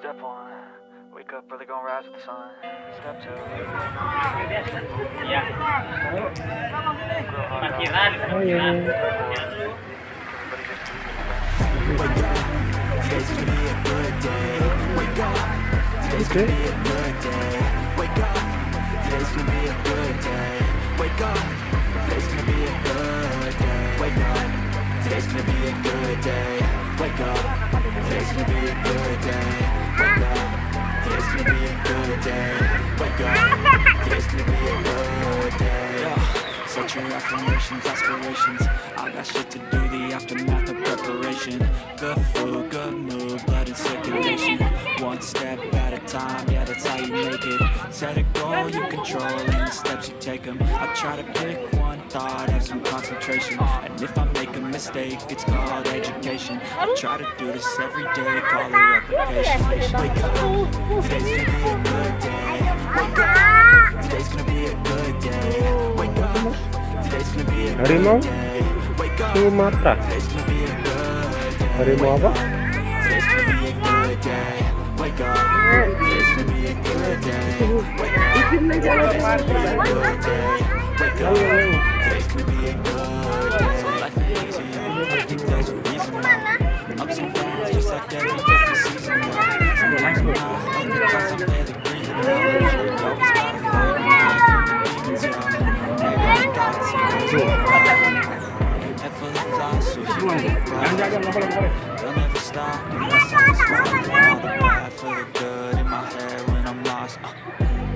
Step one, wake up early, gonna rise with the sun. Step two, yeah. Oh, yeah. It's good. Wake up, today's gonna be a good day. Wake up, today's gonna be a good day. Wake up, today's gonna be a good day. Wake up, today's gonna be a good day. Today's gonna be a good day. Wake up. Today's gonna be a good day. Yo, set your affirmations, aspirations. I got shit to do. The aftermath of preparation. Good food, good mood, blood in circulation. One step at a time. Set a goal you control and the steps you take them. I try to pick one thought, have some concentration. And if I make a mistake, it's called education. I try to do this every day, call it replication. Wake up, today's gonna be a good day. Wake up, today's gonna be a good day. Wake up, today's gonna be a good day. Wake up, today's gonna be a good day. Harimau apa? Today's gonna be a good day. Wake up. Today's gonna be a good day. Wake up. I feel good in my head when I'm lost. Uh.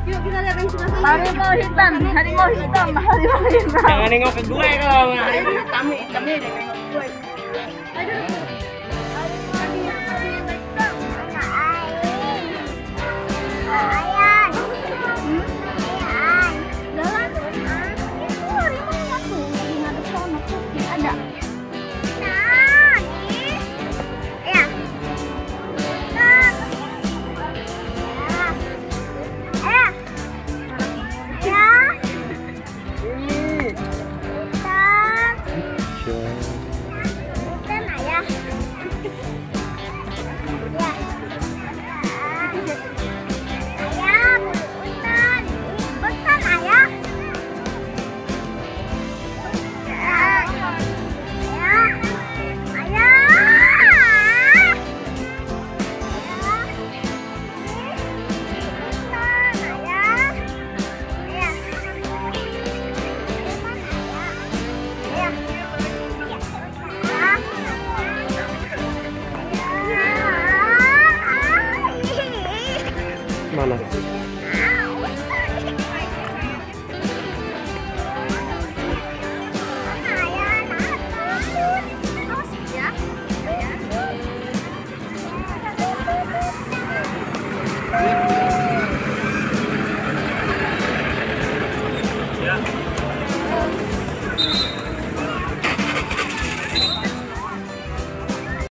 Harimau hitam, harimau hitam, harimau hitam. Jangan nengok ke gue dong. Hitam hitamnya jangan nengok ke gue. work.